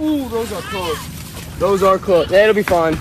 Ooh, those are close. Those are close. It'll be fine.